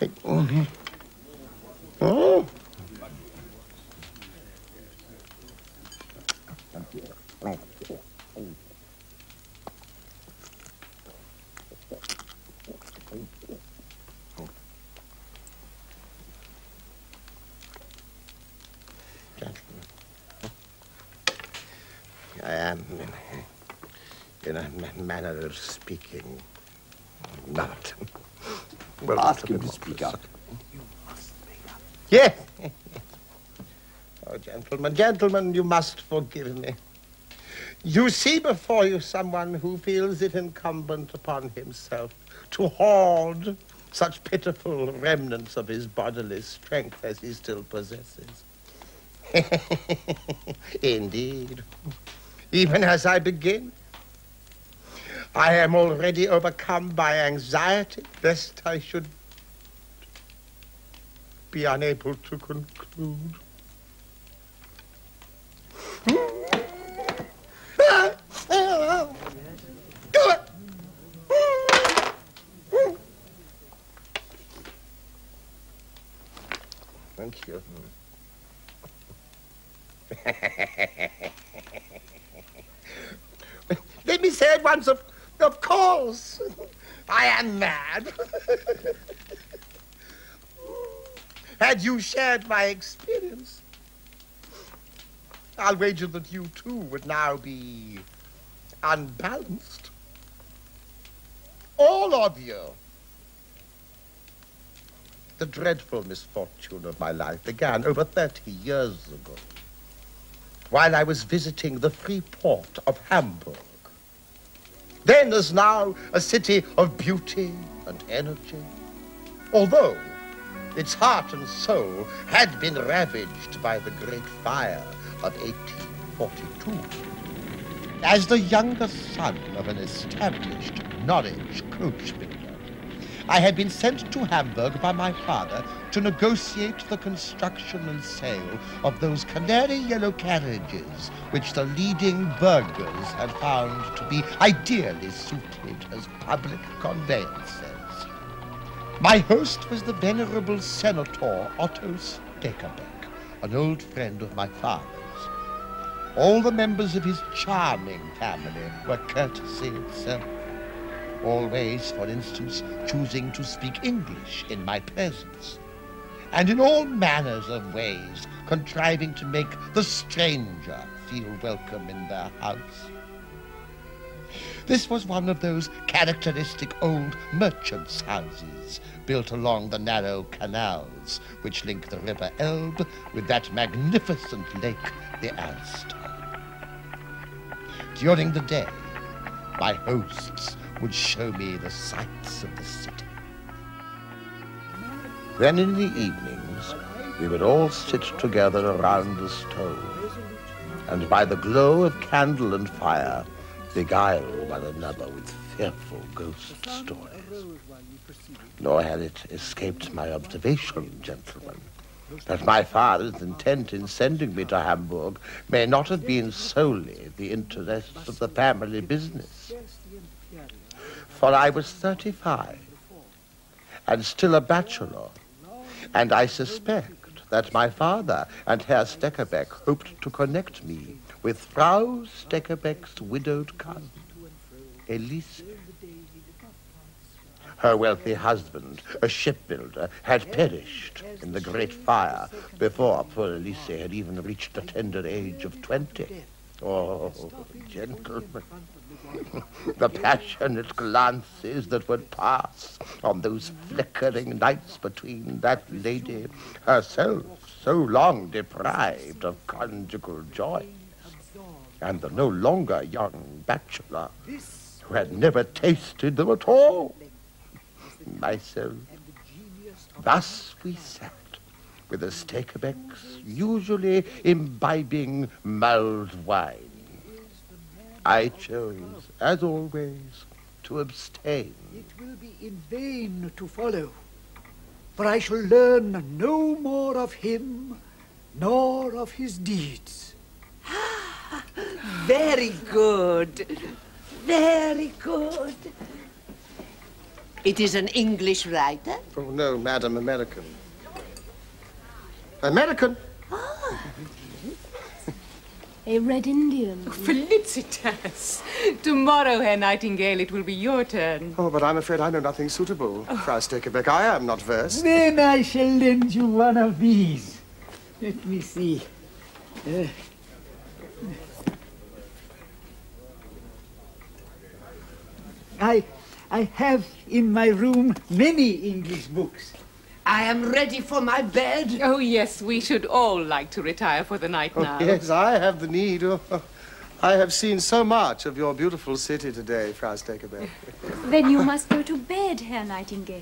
Oh. I am, in a manner of speaking, not. Well, Ask him to speak up. Yes. oh, gentlemen, gentlemen, you must forgive me. You see before you someone who feels it incumbent upon himself to hoard such pitiful remnants of his bodily strength as he still possesses. Indeed. Even as I begin, I am already overcome by anxiety lest I should be unable to conclude. It! Thank you. Let me say at once, of course, I am mad. Had you shared my experience, I'll wager that you too would now be unbalanced. All of you. The dreadful misfortune of my life began over 30 years ago while I was visiting the free port of Hamburg. Then as now a city of beauty and energy. Although its heart and soul had been ravaged by the great fire of 1842. As the younger son of an established Norwich coach builder, I had been sent to Hamburg by my father to negotiate the construction and sale of those canary yellow carriages which the leading burghers had found to be ideally suited as public conveyances. My host was the venerable Senator Otto Steckerbeck, an old friend of my father's. All the members of his charming family were courtesy itself. Always, for instance, choosing to speak English in my presence. And in all manners of ways, contriving to make the stranger feel welcome in their house. This was one of those characteristic old merchants' houses built along the narrow canals which link the river Elbe with that magnificent lake, the Alster. During the day, my hosts would show me the sights of the city. Then in the evenings, we would all sit together around the stove, and by the glow of candle and fire, beguile one another with fearful ghost stories. Nor had it escaped my observation, gentlemen, that my father's intent in sending me to Hamburg may not have been solely the interests of the family business. For I was 35 and still a bachelor, and I suspect that my father and Herr Steckerbeck hoped to connect me with Frau Steckerbeck's widowed cousin, Elise. Her wealthy husband, a shipbuilder, had perished in the great fire before poor Elise had even reached the tender age of 20. Oh, gentlemen, the passionate glances that would pass on those flickering nights between that lady, herself so long deprived of conjugal joys, and the no longer young bachelor who had never tasted them at all. Myself Thus we sat, with the Stakebecks usually imbibing mulled wine. I chose, as always, to abstain. It will be in vain to follow, for I shall learn no more of him nor of his deeds. Very good. Very good. It is an English writer? Oh, no, Madam, American. American? Ah. A red Indian. Felicitas! Tomorrow, Herr Nightingale, it will be your turn. Oh, but I'm afraid I know nothing suitable, Frau Stickerbeck. I am not versed. Then I shall lend you one of these. Let me see. Uh, I, I have in my room many English books. I am ready for my bed. Oh, yes, we should all like to retire for the night Oh, now. yes, I have the need. Oh, I have seen so much of your beautiful city today, Frau Stickerbeck. Then you must go to bed, Herr Nightingale.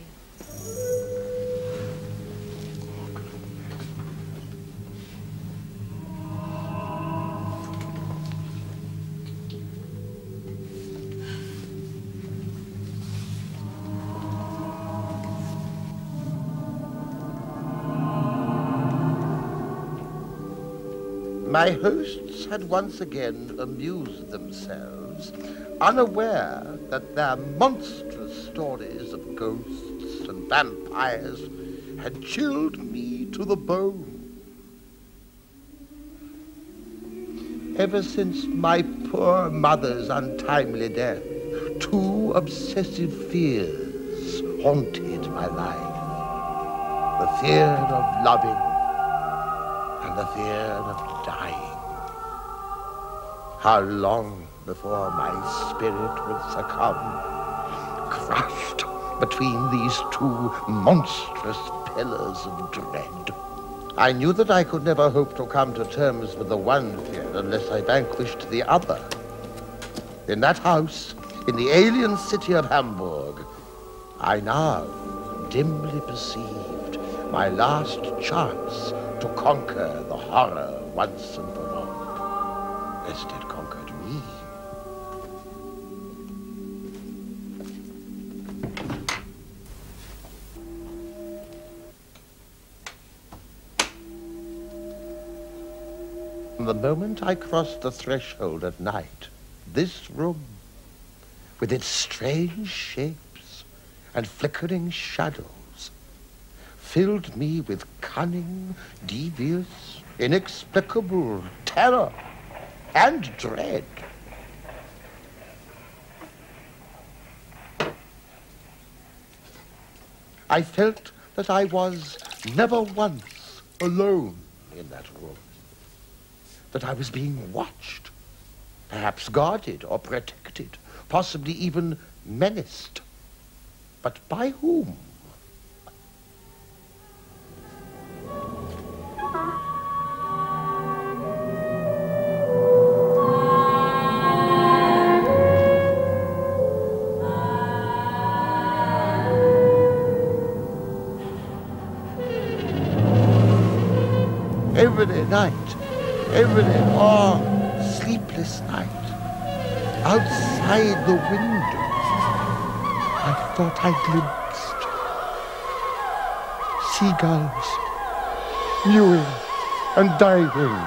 My hosts had once again amused themselves, unaware that their monstrous stories of ghosts and vampires had chilled me to the bone. Ever since my poor mother's untimely death, two obsessive fears haunted my life. The fear of loving and the fear of. How long before my spirit would succumb, crushed between these two monstrous pillars of dread. I knew that I could never hope to come to terms with the one fear unless I vanquished the other. In that house, in the alien city of Hamburg, I now dimly perceived my last chance to conquer the horror once and for all, lest The moment I crossed the threshold at night, this room, with its strange shapes and flickering shadows, filled me with cunning, devious, inexplicable terror and dread. I felt that I was never once alone in that room, that I was being watched, perhaps guarded or protected, possibly even menaced. But by whom? every night, every oh, ah, sleepless night, outside the window, I thought I glimpsed seagulls mewing and diving.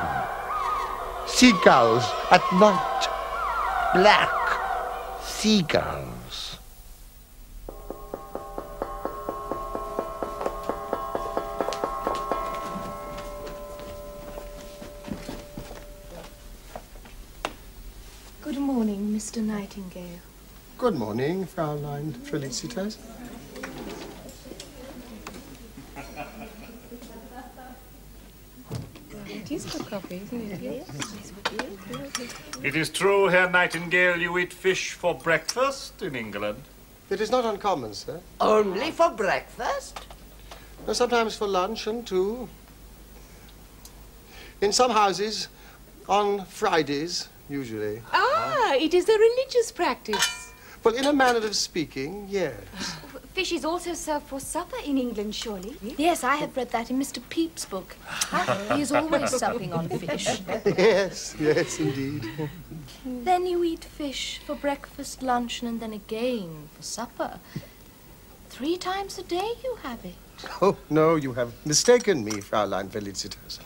Seagulls at night, black seagulls. Nightingale. Good morning, Fraulein Felicitas. It is for coffee, isn't it? Yes. It is true, Herr Nightingale, you eat fish for breakfast in England. It is not uncommon, sir. Only for breakfast? No, Sometimes for luncheon, too. In some houses, on Fridays, usually. Ah, it is a religious practice. Well, in a manner of speaking, yes. Fish is also served for supper in England, surely? Yes, I have read that in Mr. Pepys' book. he is always supping on fish. yes, yes, indeed. Then you eat fish for breakfast, luncheon, and then again for supper. Three times a day you have it. Oh, no, you have mistaken me, Fraulein Felicitas.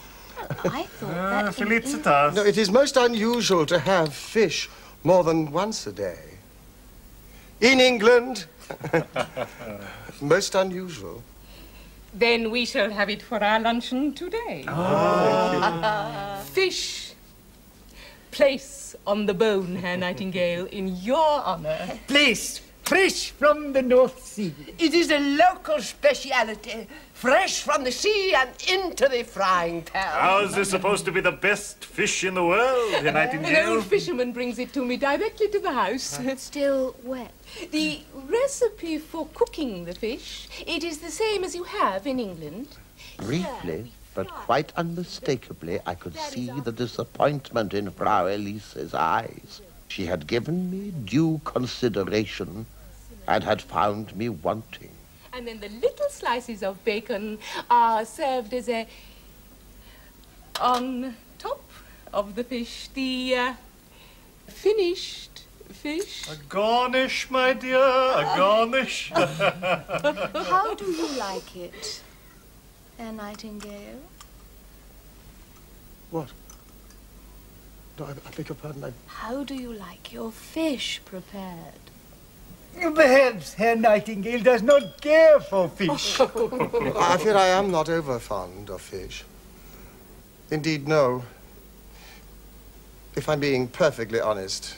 I thought Ah, that in Felicitas. No, it is most unusual to have fish more than once a day. In England, most unusual. Then we shall have it for our luncheon today. Fish. Plaice on the bone, Herr Nightingale, in your honor. Plaice fresh from the North Sea. It is a local speciality, fresh from the sea and into the frying pan. How is this supposed to be the best fish in the world, Herr An Nightingale? old fisherman brings it to me directly to the house. Still wet. The recipe for cooking the fish, it is the same as you have in England. Briefly, but quite unmistakably, I could see the disappointment in Frau Elise's eyes. She had given me due consideration and had found me wanting. And then the little slices of bacon are served as a on top of the fish, the uh, finished fish. A garnish, my dear, a garnish. How do you like it, Herr Nightingale? What? No, I, I beg your pardon. I, How do you like your fish prepared? Perhaps Herr Nightingale does not care for fish. I fear I am not over fond of fish. Indeed, no. If I'm being perfectly honest,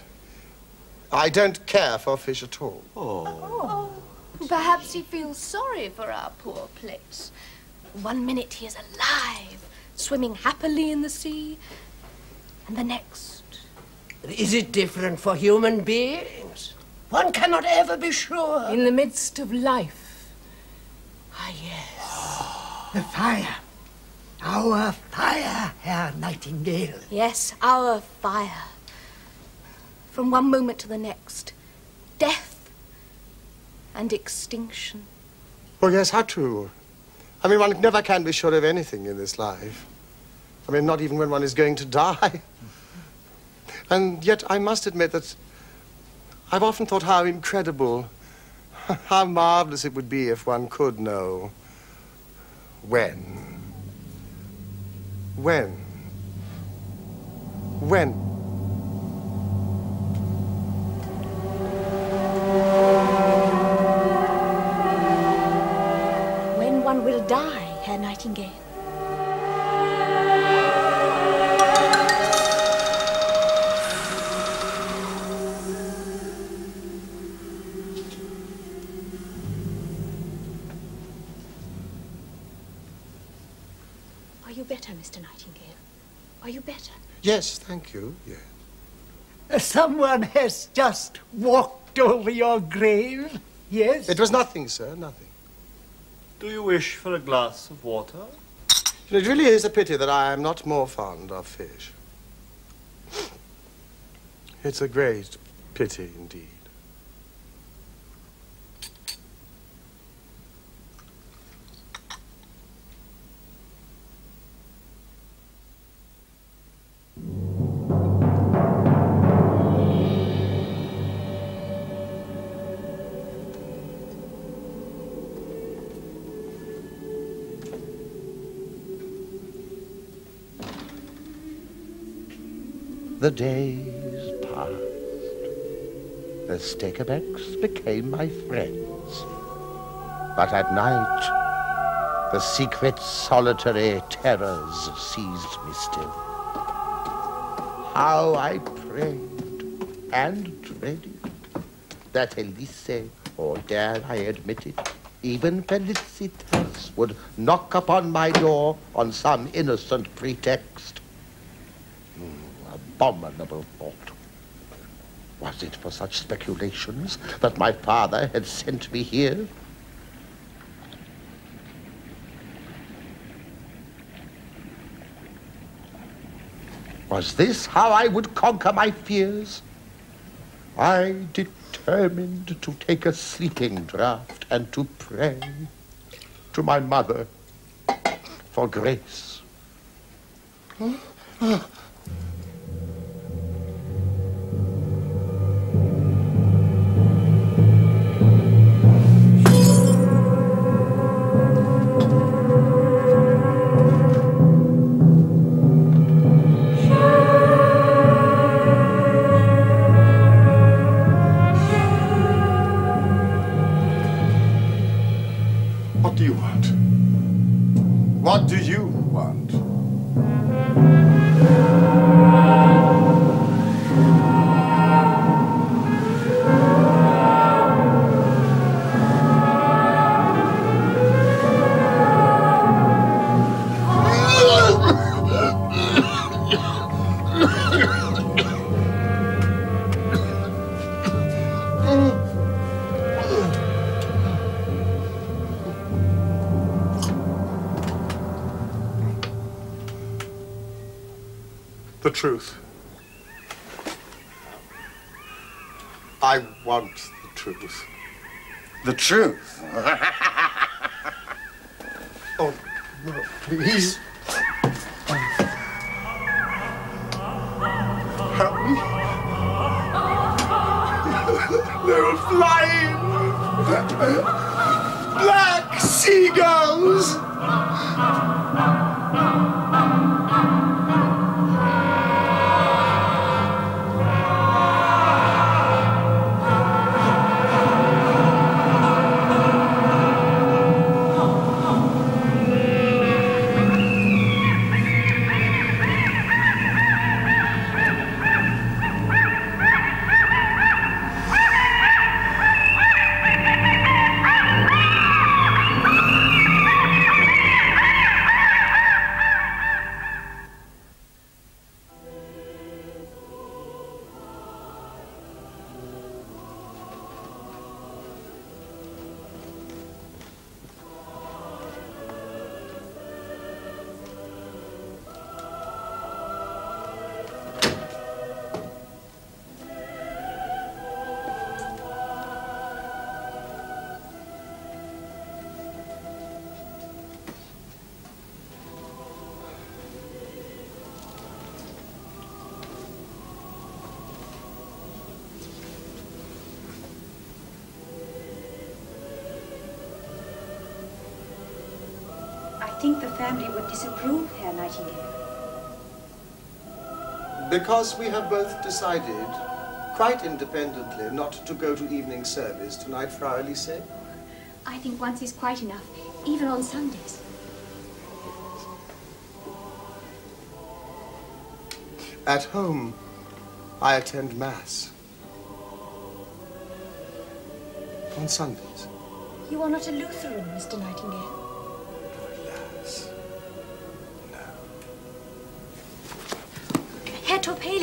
I don't care for fish at all. Oh. Oh, perhaps he feels sorry for our poor plaice. One minute he is alive, swimming happily in the sea, and the next. Is it different for human beings? One cannot ever be sure. In the midst of life. Ah, yes. the fire. Our fire, Herr Nightingale. Yes, our fire. From one moment to the next, death and extinction. Oh, yes, how true. I mean, one never can be sure of anything in this life. I mean, not even when one is going to die. And yet, I must admit that I've often thought how incredible, how marvelous it would be if one could know when. When. When. When one will die, Herr Nightingale. Yes, thank you. Yes. Uh, someone has just walked over your grave. Yes? It was nothing, sir, nothing. Do you wish for a glass of water? It really is a pity that I am not more fond of fish. It's a great pity indeed. The days passed. The Stakebecks became my friends. But at night, the secret solitary terrors seized me still. How I prayed and dreaded that Elise, or dare I admit it, even Felicitas would knock upon my door on some innocent pretext. Abominable thought. Was it for such speculations that my father had sent me here? Was this how I would conquer my fears? I determined to take a sleeping draught and to pray to my mother for grace. What truth. I want the truth. The truth. Oh, no, please. Help me. They're flying think the family would disapprove, Herr Nightingale. Because we have both decided, quite independently, not to go to evening service tonight, Frau Elise. I think once is quite enough, even on Sundays. At home, I attend Mass. On Sundays. You are not a Lutheran, Mr. Nightingale.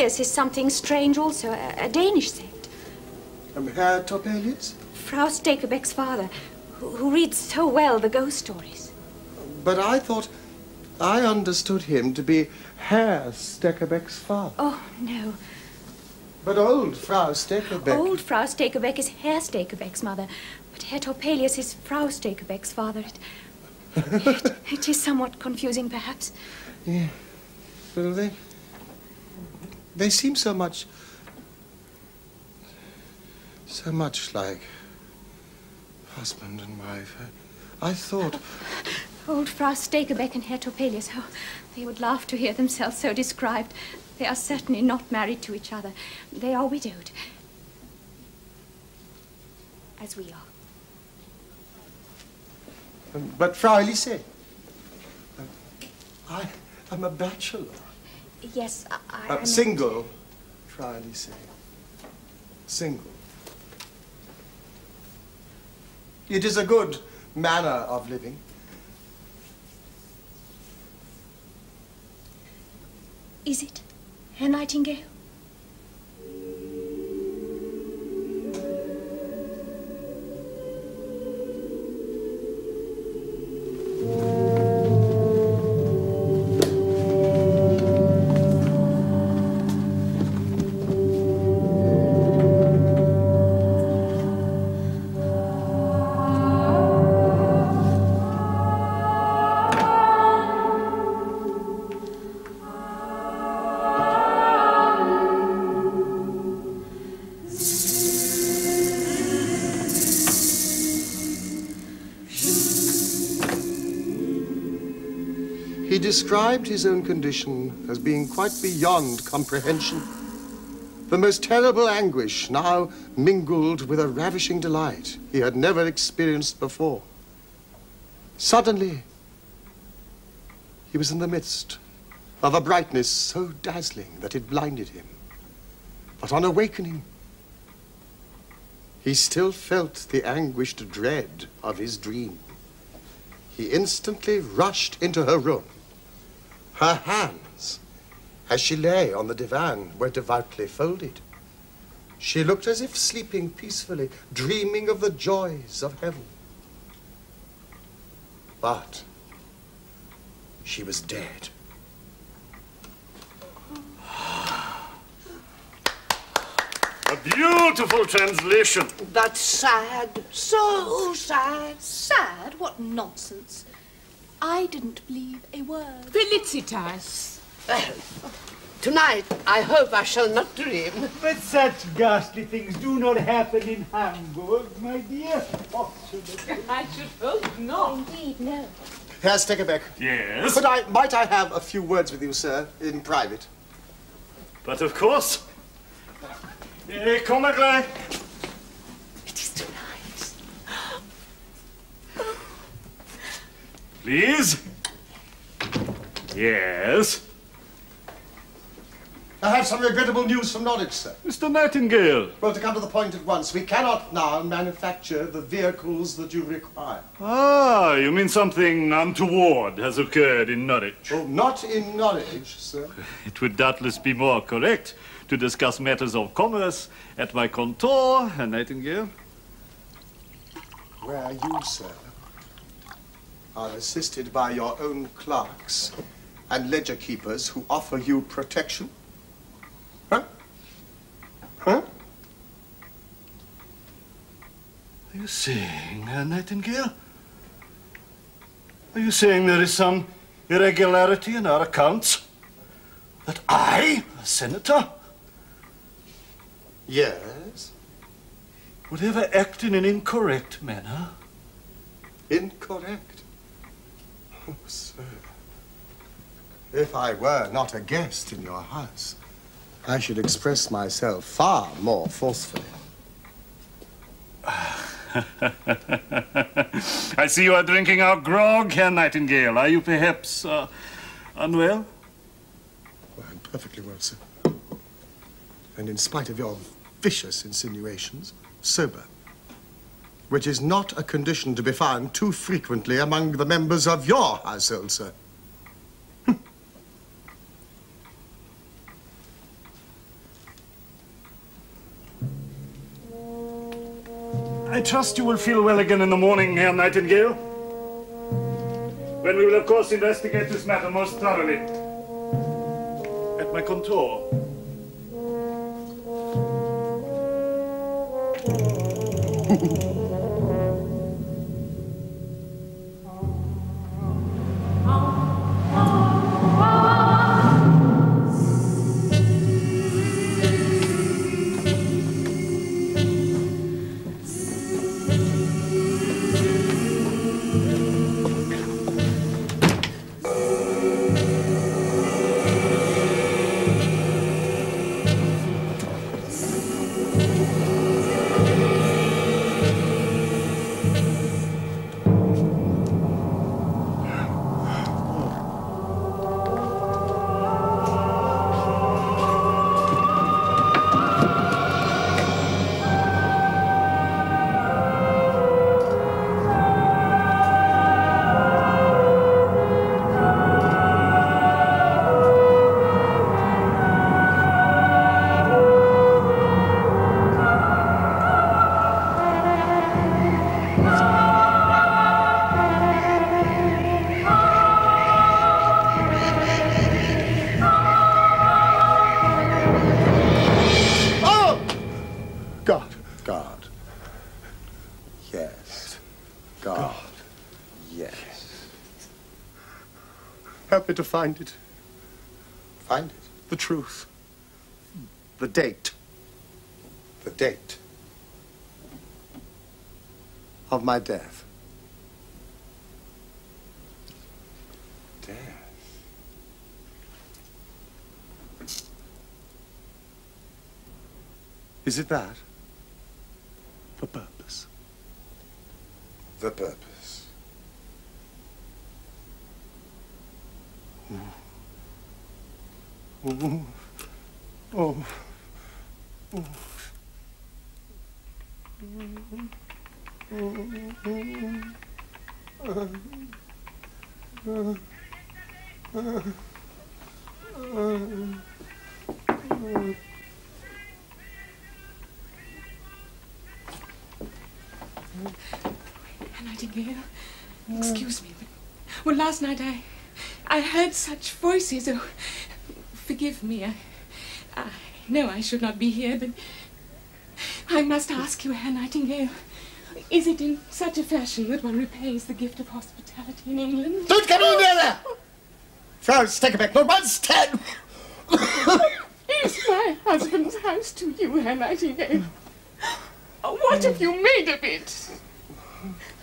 Topelius is something strange also, a, a Danish saint. Um, Herr Topelius? Frau Stakebeck's father, who, who reads so well the ghost stories. But I thought I understood him to be Herr Steckerbeck's father. Oh, no. But old Frau Steckerbeck. Old Frau Stakebeck is Herr Stakebeck's mother, but Herr Topelius is Frau Stakebeck's father. It, it, it is somewhat confusing, perhaps. Yeah. They, they seem so much, so much like husband and wife. I, I thought, Old Frau Stakebeck and Herr Topelius, how they would laugh to hear themselves so described. They are certainly not married to each other. They are widowed. As we are. um, but Frau Elise, um, I am a bachelor. Yes, I, I Uh, single, Frau Elise. Single. It is a good manner of living. Is it, Herr Nightingale? Described his own condition as being quite beyond comprehension. The most terrible anguish now mingled with a ravishing delight he had never experienced before. Suddenly, he was in the midst of a brightness so dazzling that it blinded him. But on awakening, he still felt the anguished dread of his dream. He instantly rushed into her room. Her hands, as she lay on the divan, were devoutly folded. She looked as if sleeping peacefully, dreaming of the joys of heaven. But she was dead. A beautiful translation. That's sad. So sad. Sad? What nonsense. I didn't believe a word. Felicitas. Well, tonight I hope I shall not dream. But such ghastly things do not happen in Hamburg, my dear. Fortunately. I should hope not. Indeed, no. Herr Steckerbeck, Yes, could I, might I have a few words with you, sir, in private? but of course. Eh, Kom Aglaé. It is too Please. Yes. I have some regrettable news from Norwich, sir. Mr. Nightingale. Well, to come to the point at once, we cannot now manufacture the vehicles that you require. Ah, you mean something untoward has occurred in Norwich? Oh, not in Norwich, sir. It would doubtless be more correct to discuss matters of commerce at my Kontor, Herr Nightingale. Where are you, sir, are assisted by your own clerks and ledger keepers who offer you protection. Huh? Huh? Are you saying, Nightingale? Are you saying there is some irregularity in our accounts? That I, a senator, Yes. would ever act in an incorrect manner? Incorrect. Oh, sir. If I were not a guest in your house, I should express myself far more forcefully. I see you are drinking our grog, Herr Nightingale. Are you perhaps uh, unwell? Well, I'm perfectly well, sir. And in spite of your vicious insinuations, sober. Which is not a condition to be found too frequently among the members of your household, sir. I trust you will feel well again in the morning, Herr Nightingale. When we will, of course, investigate this matter most thoroughly. At my Kontor. Yes. yes. Help me to find it. Find it? The truth. The date. The date. Of my death. Death? Is it that? The purpose. The purpose. Oh. Oh. oh. Nightingale, excuse me, but well, last night I, I heard such voices. Oh, forgive me. I, I know I should not be here, but I must ask you, Herr Nightingale, is it in such a fashion that one repays the gift of hospitality in England? Don't come in there! Frau Steckerbeck, no one stand! Is my husband's house to you, Herr Nightingale? What have you made of it?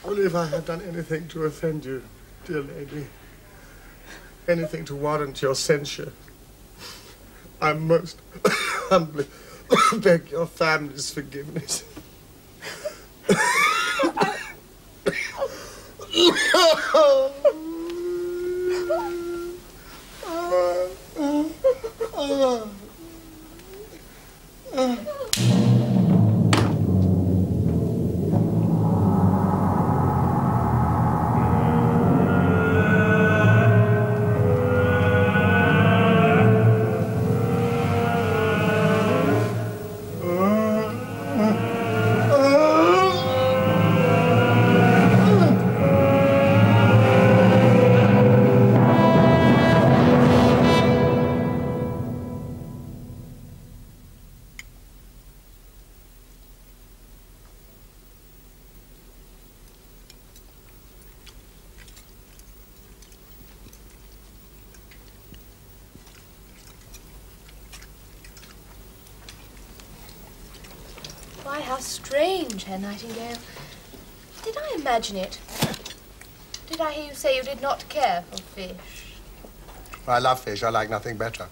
Only if I have done anything to offend you, dear lady. Anything to warrant your censure. I most humbly beg your family's forgiveness. Herr Nightingale. Did I imagine it? Did I hear you say you did not care for fish? I love fish. I like nothing better.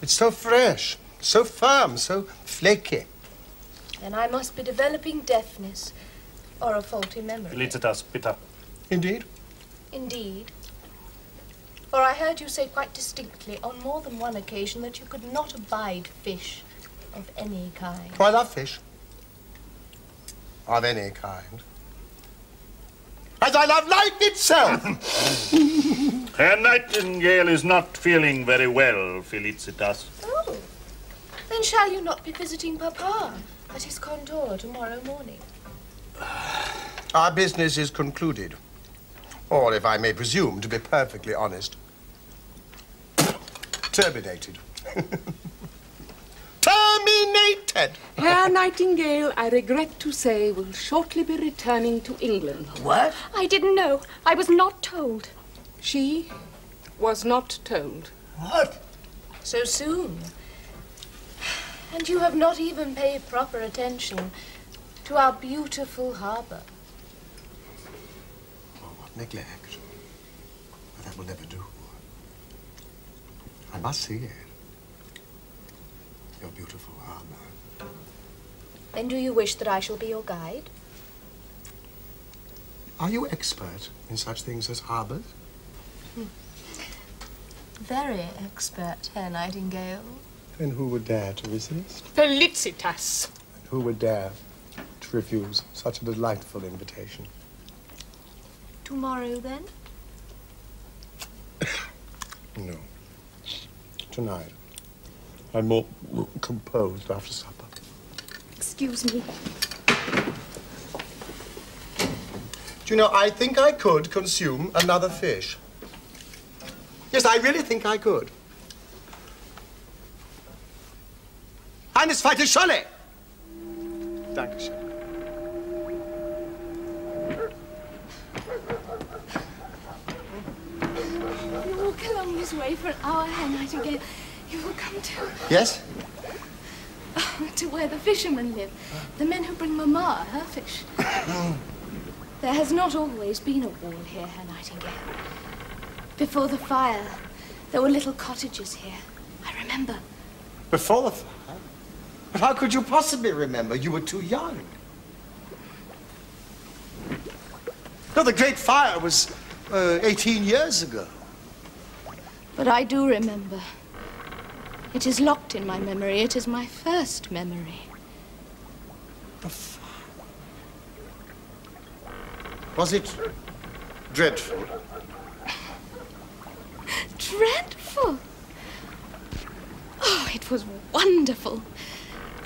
It's so fresh, so firm, so flaky. Then I must be developing deafness or a faulty memory. Felicitas, bitte. Indeed. Indeed. For I heard you say quite distinctly on more than one occasion that you could not abide fish of any kind. Oh, I love fish. Of any kind. As I love life itself! Herr Nightingale is not feeling very well, Felicitas. Oh. Then shall you not be visiting Papa at his Kontor tomorrow morning? Our business is concluded. Or, if I may presume, to be perfectly honest, terminated. terminated! Herr Nightingale, I regret to say, will shortly be returning to England. What? I didn't know. I was not told. She was not told. What? So soon. And you have not even paid proper attention to our beautiful harbour. Oh, what neglect. That will never do. I must see it. Your beautiful harbor. Then do you wish that I shall be your guide? Are you expert in such things as harbors? Hmm. Very expert, Herr Nightingale. Then who would dare to resist? Felicitas. And who would dare to refuse such a delightful invitation? Tomorrow, then? No. Tonight. I'm more composed after supper. Excuse me. Do you know, I think I could consume another fish. Yes, I really think I could. Eine zweite Scholle! Dankeschön. You walk along this way for an hour, Herr Nightingale. You will come to, Yes? to where the fishermen live. The men who bring Mamma her fish. there has not always been a wall here, Herr Nightingale. Before the fire, there were little cottages here. I remember. Before the fire? But how could you possibly remember? You were too young. No, the Great Fire was uh, 18 years ago. But I do remember. It is locked in my memory. It is my first memory. The. Was it dreadful? Dreadful. Oh, it was wonderful.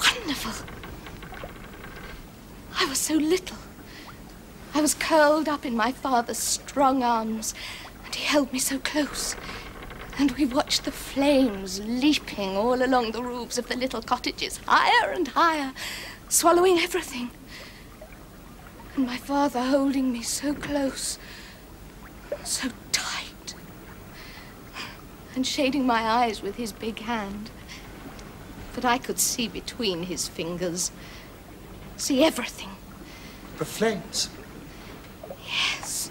Wonderful. I was so little. I was curled up in my father's strong arms, and he held me so close. And we watched the flames leaping all along the roofs of the little cottages, higher and higher, swallowing everything. And my father holding me so close, so tight, and shading my eyes with his big hand. But I could see between his fingers, see everything. The flames. Yes.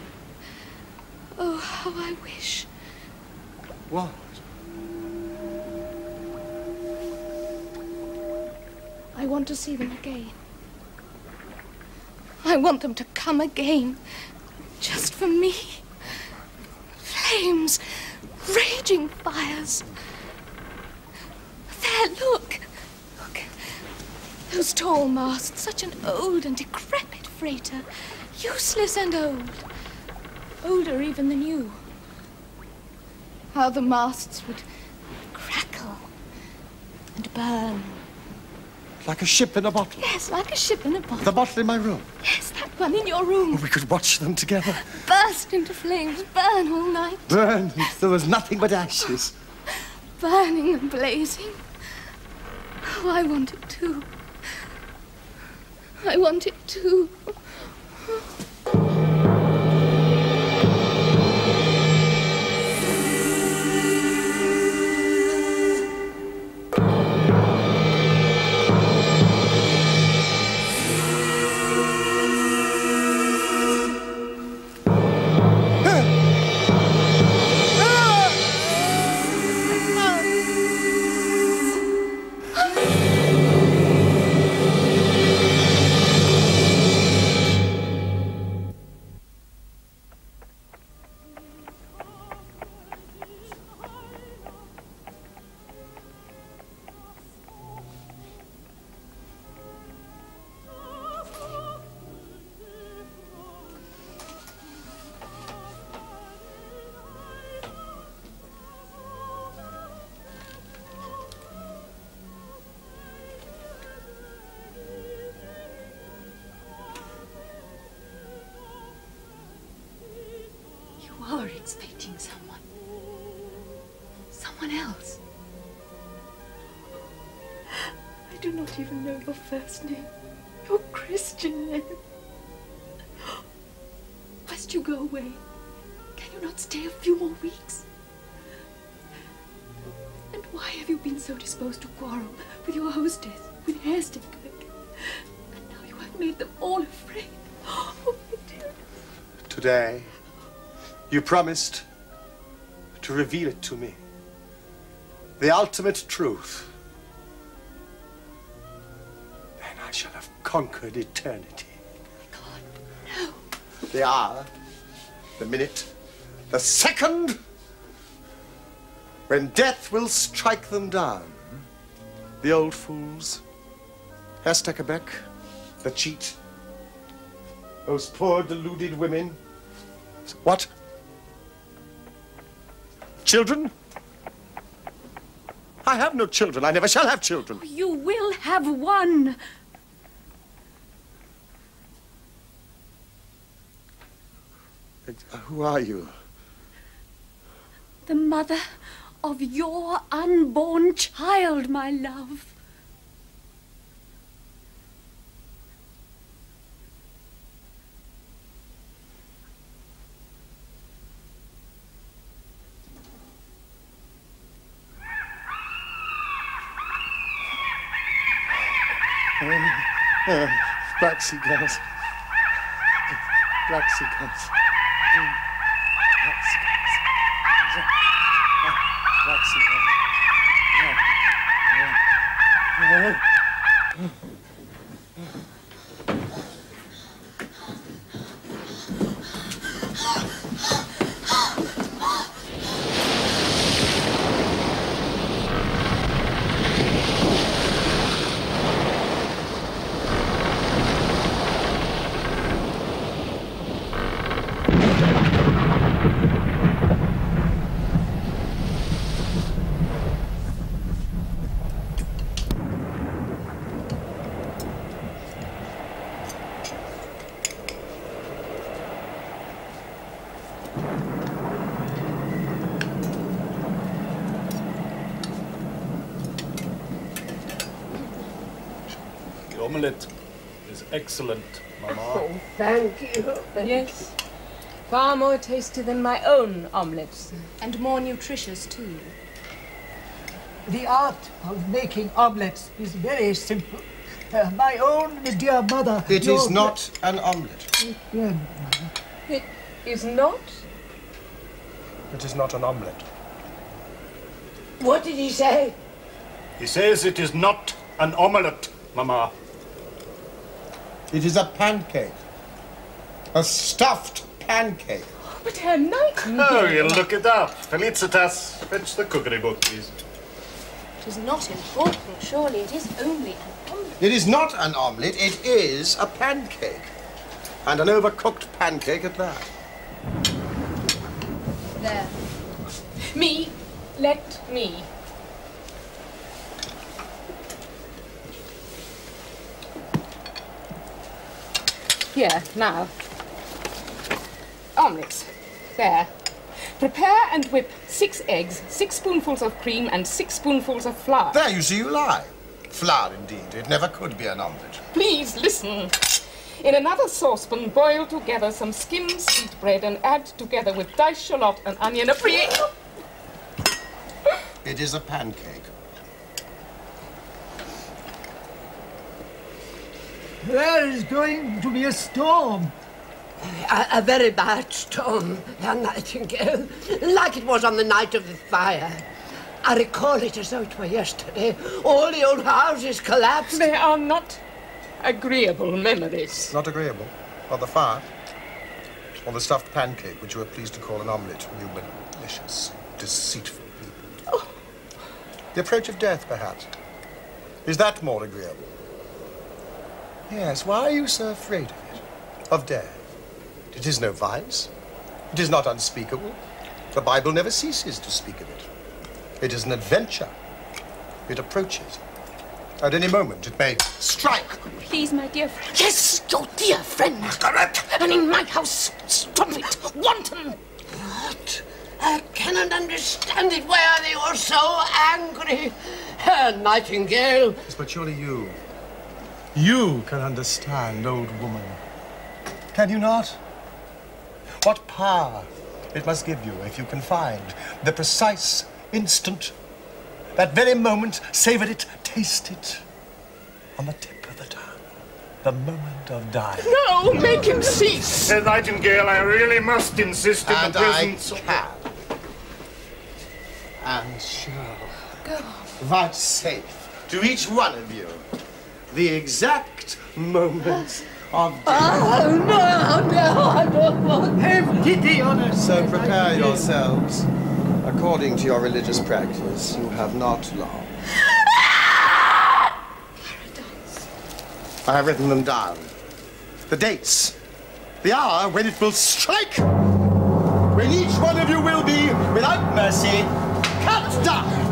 Oh, how I wish. What? I want to see them again. I want them to come again. Just for me. Flames. Raging fires. There, look. Look. Those tall masts. Such an old and decrepit freighter. Useless and old. Older even than you. How the masts would crackle and burn. Like a ship in a bottle. Yes, like a ship in a bottle. The bottle in my room. Yes, that one in your room. We could watch them together. Burst into flames, burn all night. Burn. There was nothing but ashes. Burning and blazing. Oh, I want it too. I want it too. You promised to reveal it to me. The ultimate truth. Then I shall have conquered eternity. God, no. The hour, the minute, the second when death will strike them down. The old fools, Herr Steckerbeck, the cheat, those poor deluded women. What? Children? I have no children. I never shall have children. Oh, you will have one. Who are you? The mother of your unborn child, my love. Uh, black seagulls. Black seagulls. Black. Yeah. Yeah. Yeah. The omelette is excellent, Mama. Oh, thank you. Yes. Far more tasty than my own omelets. And more nutritious, too. The art of making omelets is very simple. Uh, my own dear mother. It is not an omelette. grandmother. It is not? It is not an omelette. What did he say? He says it is not an omelette, Mama. It is a pancake. A stuffed pancake. But Herr Nightingale... Oh, you look it up. Felicitas, fetch the cookery book, please. It is not important, surely. It is only an omelette. It is not an omelette, it is a pancake. And an overcooked pancake at that. There. Me, let me. Here, now. Omelets. There. Prepare and whip six eggs, six spoonfuls of cream, and six spoonfuls of flour. There, you see, you lie. Flour, indeed. It never could be an omelette. Please listen. In another saucepan, boil together some skimmed sweetbread and add together with diced shallot and onion a free. It is a pancake. There is going to be a storm. A, a very bad storm, Herr Nightingale, like it was on the night of the fire. I recall it as though it were yesterday. All the old houses collapsed. They are not agreeable memories. Not agreeable. Or the fire. Or the stuffed pancake, which you were pleased to call an omelette. You malicious, deceitful people. Oh. The approach of death, perhaps. Is that more agreeable? Yes, why are you so afraid of it? Of death? It is no vice. It is not unspeakable. The Bible never ceases to speak of it. It is an adventure. It approaches. At any moment, it may strike. Please, my dear friend. Yes, your dear friend. Correct. And in my house, stop it, wanton. What? I cannot understand it. Why are they all so angry? Herr Nightingale. Yes, but surely you, you can understand, old woman. Can you not? What power it must give you if you can find the precise instant, that very moment, savor it, taste it, on the tip of the tongue, the moment of dying. No, make him cease. Herr Nightingale, I really must insist in And the presence of... can. And shall Go. vouchsafe to each one of you the exact moment of death. Ah, oh, no, no, I don't want Have pity on us. So prepare yourselves. According to your religious practice, you have not long. I have written them down. The dates. The hour when it will strike. When each one of you will be, without mercy, cut down.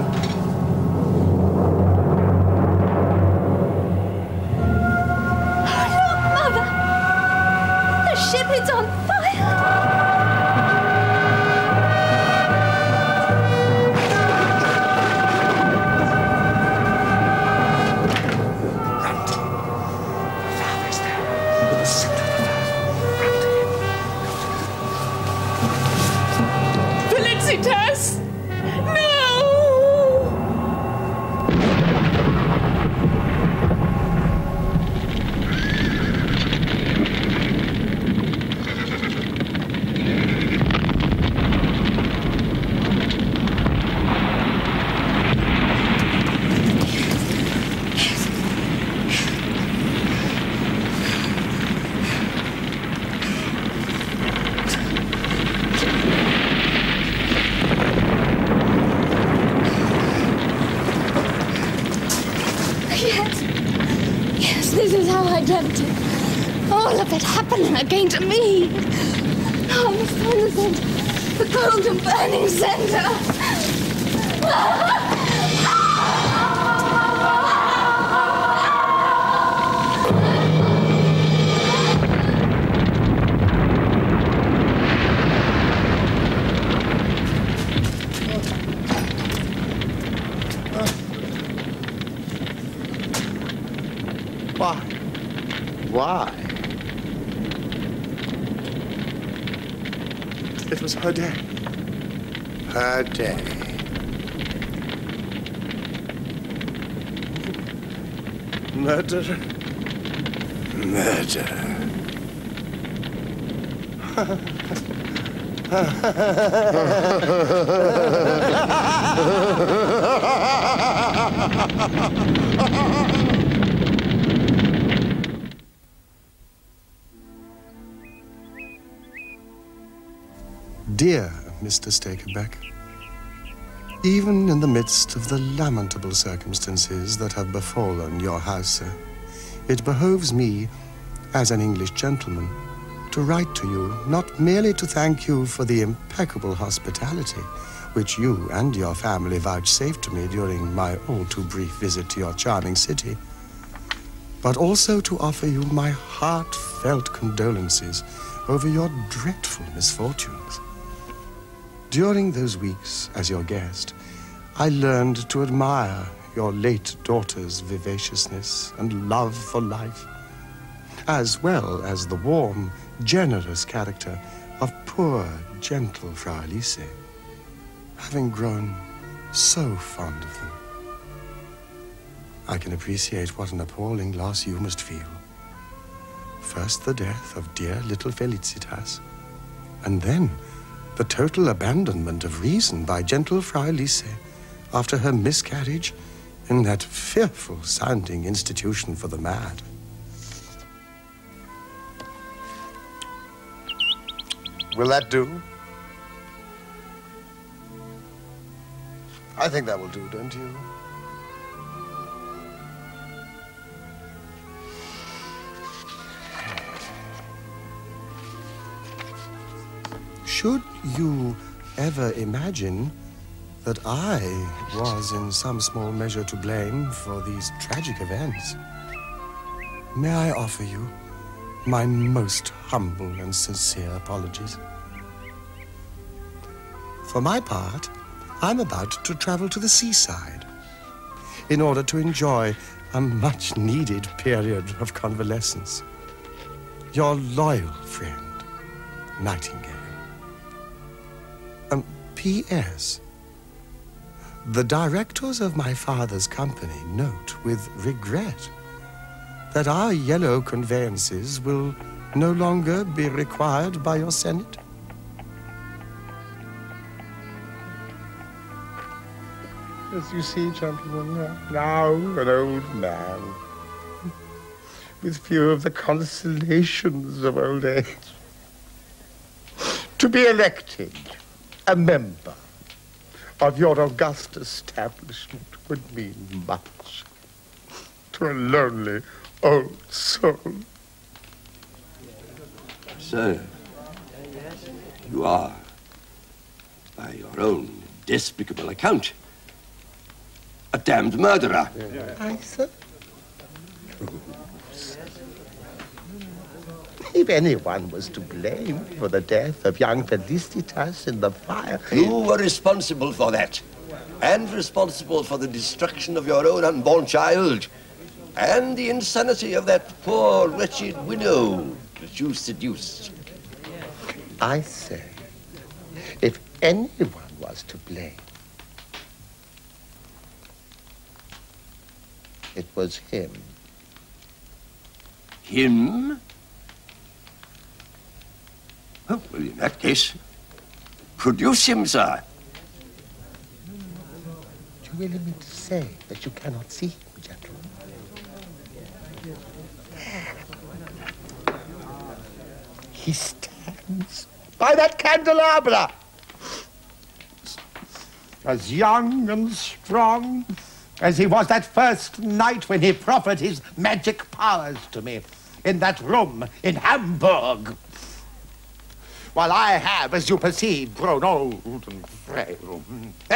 Dear Mr. Stakerbeck, even in the midst of the lamentable circumstances that have befallen your house, sir, it behoves me, as an English gentleman, to write to you not merely to thank you for the impeccable hospitality which you and your family vouchsafed to me during my all too brief visit to your charming city, but also to offer you my heartfelt condolences over your dreadful misfortunes. During those weeks as your guest, I learned to admire your late daughter's vivaciousness and love for life, as well as the warm, generous character of poor, gentle Frau Elise, having grown so fond of them. I can appreciate what an appalling loss you must feel. First, the death of dear little Felicitas, and then the total abandonment of reason by gentle Frau Elise after her miscarriage in that fearful sounding institution for the mad. Will that do? I think that will do, don't you? Should you ever imagine that I was in some small measure to blame for these tragic events, may I offer you my most humble and sincere apologies? For my part, I'm about to travel to the seaside in order to enjoy a much needed period of convalescence. Your loyal friend, Nightingale. P.S. The directors of my father's company note with regret that our yellow conveyances will no longer be required by your Senate. As you see, gentlemen, uh, now an old man, with few of the consolations of old age, to be elected a member of your august establishment would mean much to a lonely old soul. Sir, you are, by your own despicable account, a damned murderer. I, sir? If anyone was to blame for the death of young Felicitas in the fire... You were responsible for that. And responsible for the destruction of your own unborn child. And the insanity of that poor, wretched widow that you seduced. I say, if anyone was to blame, it was him. Him? Oh, well, in that case, produce him, sir. Do you really mean to say that you cannot see him, gentlemen? He stands by that candelabra. As young and strong as he was that first night when he proffered his magic powers to me. in that room in Hamburg. While I have, as you perceive, grown old and frail.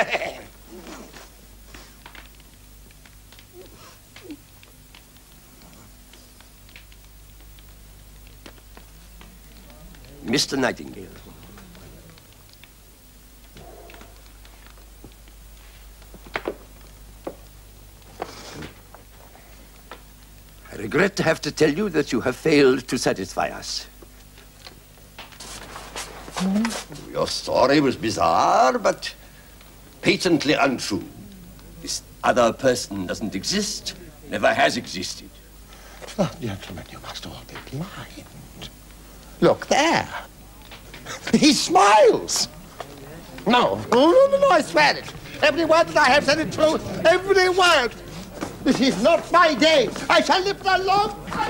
Mr. Nightingale. I regret to have to tell you that you have failed to satisfy us. Your story was bizarre, but patently untrue. This other person doesn't exist, never has existed. Oh, gentlemen, you must all be blind. Look there. He smiles. No, no, no, no, no, I swear it. Every word that I have said is true. Every word. This is not my day. I shall live for a long time.